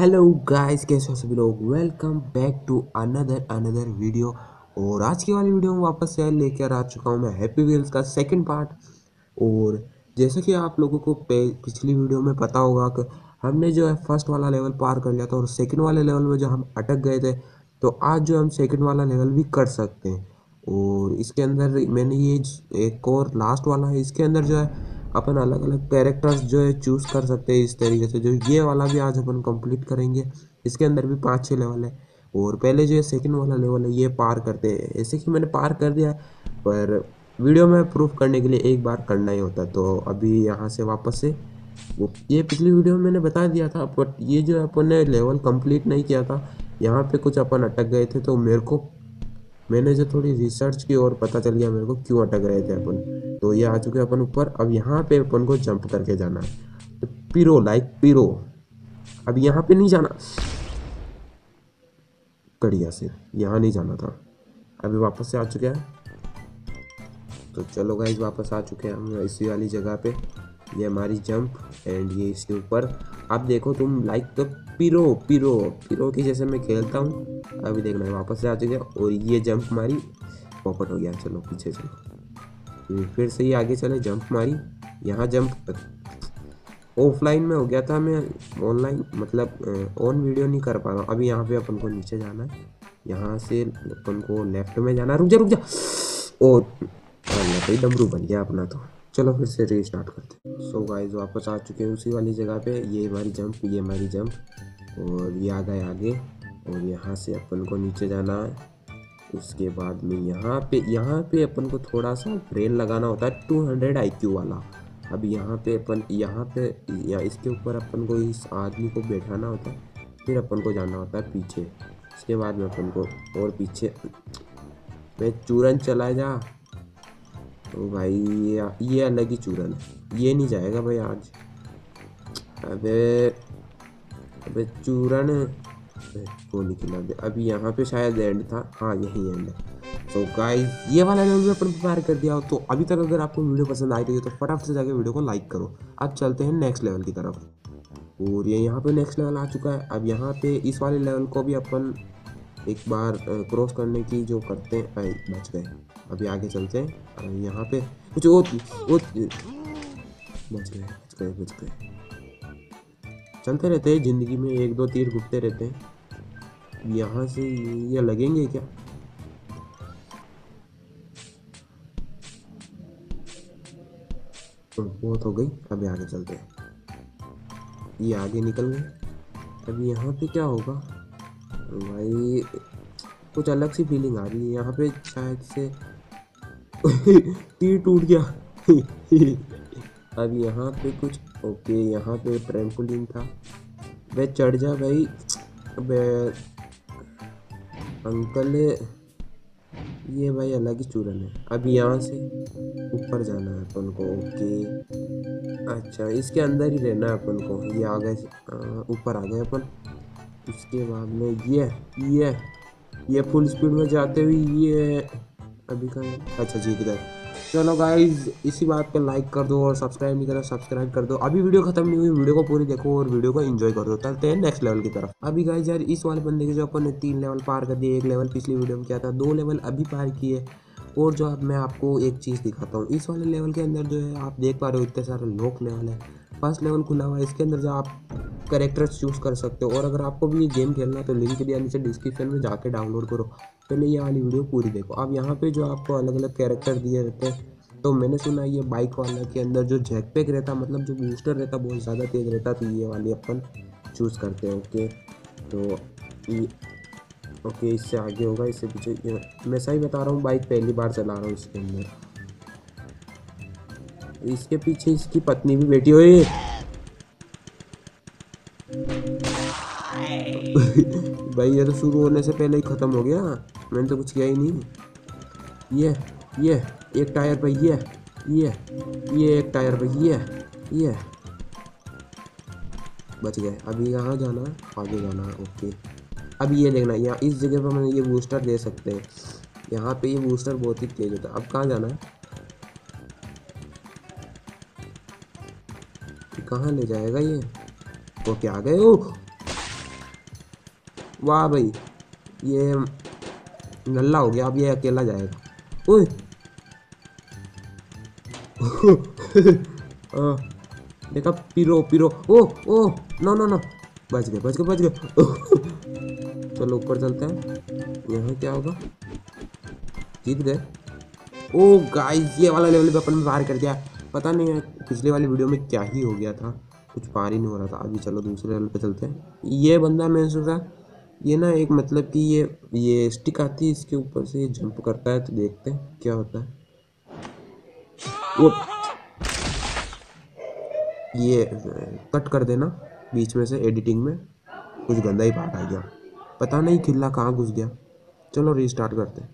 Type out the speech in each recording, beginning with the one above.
Hello guys, कैसे हो सभी लोग? Welcome back to another another video और आज की वाली वीडियो में वापस से लेकर आ चुका हूँ मैं हैप्पी व्हील्स का सेकंड पार्ट और जैसा कि आप लोगों को पिछली वीडियो में पता होगा कि हमने जो है फ़र्स्ट वाला लेवल पार कर लिया था और सेकंड वाले लेवल में जो हम अटक गए थे तो आज जो हम सेकेंड वाला लेवल भी कर सकते हैं। और इसके अंदर मैंने ये एक और लास्ट वाला है, इसके अंदर जो है अपन अलग अलग कैरेक्टर्स जो है चूज़ कर सकते हैं इस तरीके से। जो ये वाला भी आज अपन कंप्लीट करेंगे, इसके अंदर भी पाँच छः लेवल है। और पहले जो है सेकंड वाला लेवल है, ये पार करते हैं। ऐसे कि मैंने पार कर दिया, पर वीडियो में प्रूफ करने के लिए एक बार करना ही होता। तो अभी यहाँ से वापस से, वो ये पिछली वीडियो में मैंने बता दिया था बट ये जो अपन ने लेवल कंप्लीट नहीं किया था, यहाँ पे कुछ अपन अटक गए थे तो मेरे को मैंने जो थोड़ी रिसर्च की और पता चल गया, मेरे को क्यों अटक रहे थे अपन। तो ये आ चुके अपन ऊपर। अब यहाँ पे अपन को जंप करके जाना है। तो पिरो लाइक पिरो अब यहाँ पे नहीं जाना। कड़िया से। यहाँ नहीं जाना था। अभी वापस से आ चुके हैं। तो चलो गाइज़ वापस आ चुके हैं हम इसी वाली जगह पे। ये हमारी जंप एंड ये इसके ऊपर। आप देखो तुम लाइक तो पिरो पिरो पिरो की जैसे मैं खेलता हूँ। अभी देखना वापस से आ चुके और ये जंप मारी पॉपट हो गया। चलो पीछे चलो फिर से ये आगे चले जंप मारी यहाँ जंप ऑफलाइन में हो गया था मैं ऑनलाइन मतलब ऑन वीडियो नहीं कर पा रहा हूँ। अभी यहाँ पे अपन को नीचे जाना है। यहाँ से अपन को लेफ़्ट में जाना रुक जा रुक जा। और डमरू बन गया अपना तो। चलो फिर से रीस्टार्ट करते हैं। सो गाइस वापस आ चुके हैं उसी वाली जगह पे। ये हमारी जंप ये हमारी जंप और ये आ गए आगे। और यहाँ से अपन को नीचे जाना है। उसके बाद में यहाँ पे यहाँ पे अपन को थोड़ा सा ब्रेन लगाना होता है टू हंड्रेड आई क्यू वाला। अब यहाँ पे अपन, यहाँ पे, या इसके ऊपर अपन को इस आदमी को बैठाना होता है। फिर अपन को जाना होता है पीछे। इसके बाद में अपन को और पीछे। मैं चूरन चला जा। तो भाई, ये ये अलग ही चूरन है। ये नहीं जाएगा भाई आज। अबे अबे चूरन वो निकला दे। अभी यहाँ पे शायद एंड था। हाँ यही एंड है। तो गाइस ये वाला लेवल भी अपन प्रिपेयर कर दिया हो तो अभी तक अगर आपको वीडियो पसंद आई तो फटाफट से जाके वीडियो को लाइक करो। अब चलते हैं नेक्स्ट लेवल की तरफ़। और ये यहाँ पे नेक्स्ट लेवल आ चुका है। अब यहाँ पे इस वाले लेवल को भी अपन एक बार क्रॉस करने की जो करते हैं बच गए। अभी आगे चलते हैं। यहाँ पे कुछ वो वो बच गए बच गए बच गए। चलते रहते हैं, ज़िंदगी में एक दो तीर घुटते रहते हैं। यहाँ से ये लगेंगे क्या? तो बहुत हो गई, अभी आगे चलते हैं। ये आगे निकल गए। अभी यहाँ पे क्या होगा? भाई, कुछ अलग सी फीलिंग आ रही है यहाँ पे, शायद से तीर टूट गया। अब यहाँ पे कुछ, ओके, यहाँ पे ट्रैम्पोलिन था। वे चढ़ जा भाई। अबे अंकल, ये भाई अलग ही चूरन है। अब यहाँ से ऊपर जाना है अपन को, ओके। अच्छा इसके अंदर ही रहना है अपन को। ये आ गए ऊपर आ गए अपन। उसके बाद में ये ये ये फुल स्पीड में जाते हुए ये अभी कहीं अच्छा जी किधर चलो गाइज़ इसी बात पे लाइक कर दो और सब्सक्राइब नहीं करा सब्सक्राइब कर दो। अभी वीडियो खत्म नहीं हुई वीडियो को पूरी देखो और वीडियो को एंजॉय कर दो। चलते हैं नेक्स्ट लेवल की तरफ़। अभी गाइज़ यार, इस वाले बंदे के जो अपन ने तीन लेवल पार कर दिए, एक लेवल पिछली वीडियो में किया था, दो लेवल अभी पार किए। और जो अब मैं आपको एक चीज़ दिखाता हूँ, इस वाले लेवल के अंदर जो है, आप देख पा रहे हो इतने सारे लोक लेवल है। फ़र्स्ट लेवल खुला हुआ है, इसके अंदर जो आप करेक्टर्स चूज़ कर सकते हो। और अगर आपको भी ये गेम खेलना है तो लिंक दिया नीचे डिस्क्रिप्शन में, जाके डाउनलोड करो। पहले ये वाली वीडियो पूरी देखो। अब यहाँ पे जो आपको अलग अलग कैरेक्टर दिए रहते हैं तो मैंने सुना ये बाइक वाला के अंदर जो जैकपैक रहता मतलब जो बूस्टर रहता, बहुत ज़्यादा तेज़ रहता तो ये वाली अपन चूज़ करते हैं ओके तो ओके इससे आगे होगा, इससे पीछे मैं सही बता रहा हूँ बाइक पहली बार चला रहा हूँ इसके अंदर। इसके पीछे इसकी पत्नी भी बैठी हुई भाई, ये तो शुरू होने से पहले ही ख़त्म हो गया। मैंने तो कुछ किया ही नहीं। ये ये, एक टायर पे, ये ये ये एक टायर पे, ये ये। बच गए। अभी यहाँ जाना? है आगे जाना है ओके। अब ये देखना, यहाँ इस जगह पर मैंने ये बूस्टर दे सकते हैं। यहाँ पे ये बूस्टर बहुत ही तेज होता है। अब कहाँ जाना है? कहाँ ले जाएगा ये? क्या आ गए। ओ वाह भाई, ये नल्ला हो गया, अब ये अकेला जाएगा। ओए! देखा, पिरो पिरो। Oh oh, no no no, बच गए बच गए बच गए। चलो, ऊपर चलते हैं। यहाँ क्या होगा? जीत गए। ओ गाइस ये वाला लेवल भी अपन ने पार कर दिया। पता नहीं है, पिछले वाली वीडियो में क्या ही हो गया था। कुछ पार ही नहीं हो रहा था। अभी चलो, दूसरे लेवल पे चलते हैं। ये बंदा मैं सोच ये ना एक मतलब कि ये ये स्टिक आती है इसके ऊपर से ये जंप करता है तो देखते हैं क्या होता है। वो ये कट कर देना बीच में से एडिटिंग में। कुछ गंदा ही बात आ गया। पता नहीं खिल्ला कहाँ घुस गया। चलो रीस्टार्ट करते हैं।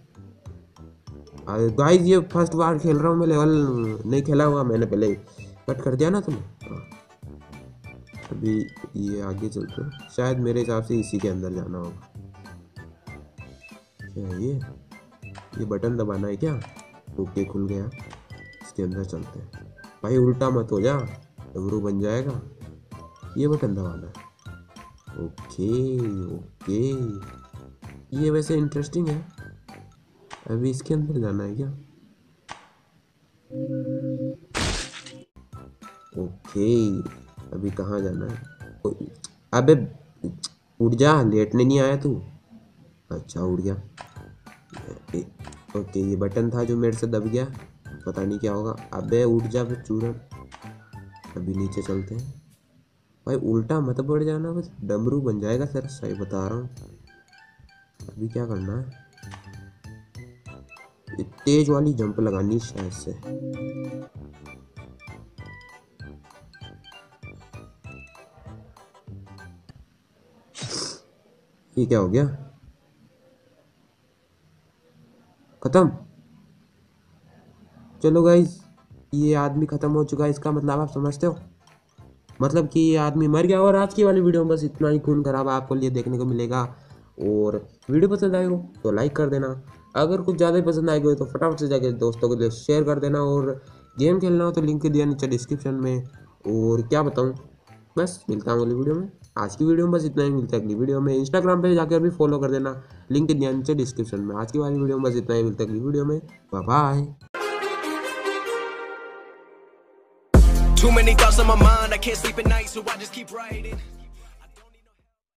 गाइस ये फ़र्स्ट बार खेल रहा हूँ मैं लेवल नहीं खेला हुआ, मैंने पहले कट कर दिया ना तुम्हें। अभी ये आगे चलते हैं। शायद मेरे हिसाब से इसी के अंदर जाना होगा। क्या ये? ये बटन दबाना है क्या? ओके, खुल गया। इसके अंदर चलते हैं। भाई, उल्टा मत हो जा। डबरू बन जाएगा। ये बटन दबाना है। Okay okay. ये वैसे इंटरेस्टिंग है। अभी इसके अंदर जाना है क्या? ओके। अभी कहाँ जाना है? अबे उड़ जा लेटने नहीं आया तू? अच्छा उड़ गया। ओके, ये बटन था जो मेरे से दब गया। पता नहीं क्या होगा। अबे उड़ जा फिर चूरन। अभी नीचे चलते हैं। भाई, उल्टा मत बढ़ जाना, बस डमरू बन जाएगा सर, सही बता रहा हूँ। अभी क्या करना है? तेज वाली जंप लगानी शायद से। ये क्या हो गया? खत्म। चलो गाइज़ ये आदमी खत्म हो चुका है, इसका मतलब आप समझते हो? मतलब कि ये आदमी मर गया और आज की वाली वीडियो में बस इतना ही खून खराब आपको लिए देखने को मिलेगा। और वीडियो पसंद आए हो तो लाइक कर देना। अगर कुछ ज़्यादा पसंद आएगा तो फटाफट से जाके दोस्तों के लिए शेयर कर देना और गेम खेलना हो तो लिंक दिया नीचे डिस्क्रिप्शन में। और क्या बताऊँ? बस मिलता हूँ अगली वीडियो में। आज की वीडियो में बस इतना ही मिलता है अगली वीडियो में। इंस्टाग्राम पे जाकर भी फॉलो कर देना। लिंक दिया नीचे डिस्क्रिप्शन में। आज की वाली वीडियो में बस इतना ही मिलता है अगली वीडियो में। Bye Too many thoughts on my mind, I can't sleep at night, so I just keep writing.